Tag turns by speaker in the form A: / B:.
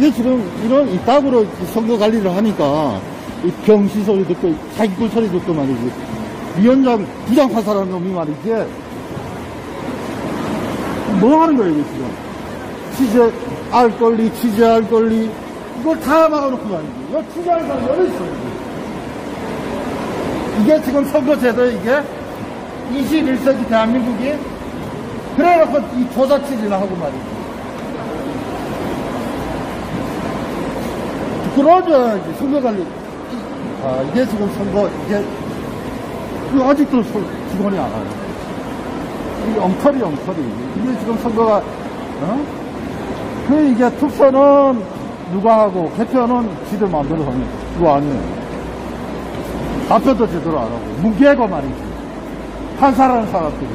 A: 이게 지금 이런 이따구로 선거 관리를 하니까 이 병신 소리 듣고 사기꾼 소리 듣고 말이지. 위원장 부장 파살하는 놈이 말이지. 뭐 하는 거예요 이게 지금? 취재 알 권리 취재할 권리. 이걸 다 막아놓고 말이지. 이거 취재할 사람 여러 있어요 이게 지금 선거제도 이게 21세기 대한민국이 그래놓고 이 조사 취지를 하고 말이지 그러죠 선거관리 아, 이게 지금 선거 이게 아직도 소- 직원이 안 와요. 이 엉터리 엉터리. 이게 지금 선거가 어? 그 이게 투표는 누가 하고 개표는 지들 마음대로 하는 그거 아니에요. 답변도 제대로 안 하고 무게고 말이지. 판사라는 사람들이